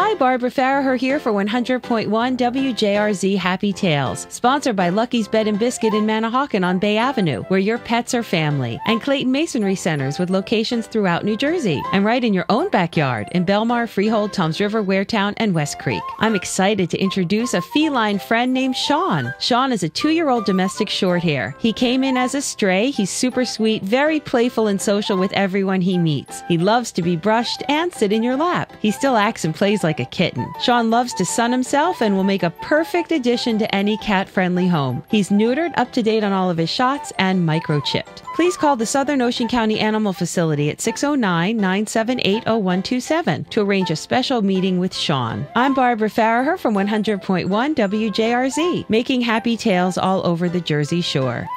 Hi, Barbara Farraher here for 100.1 WJRZ Happy Tailz, sponsored by Lucky's Bed and Biscuit in Manahawkin on Bay Avenue, where your pets are family, and Clayton Masonry Centers with locations throughout New Jersey, and right in your own backyard in Belmar, Freehold, Toms River, Waretown, and West Creek. I'm excited to introduce a feline friend named Sean. Sean is a two-year-old domestic short hair. He came in as a stray. He's super sweet, very playful and social with everyone he meets. He loves to be brushed and sit in your lap. He still acts and plays like a kitten. Sean loves to sun himself and will make a perfect addition to any cat friendly home. He's neutered, up to date on all of his shots, and microchipped. Please call the Southern Ocean County Animal Facility at 609 978 0127 to arrange a special meeting with Sean. I'm Barbara Farraher from 100.1 WJRZ, making happy tales all over the Jersey Shore.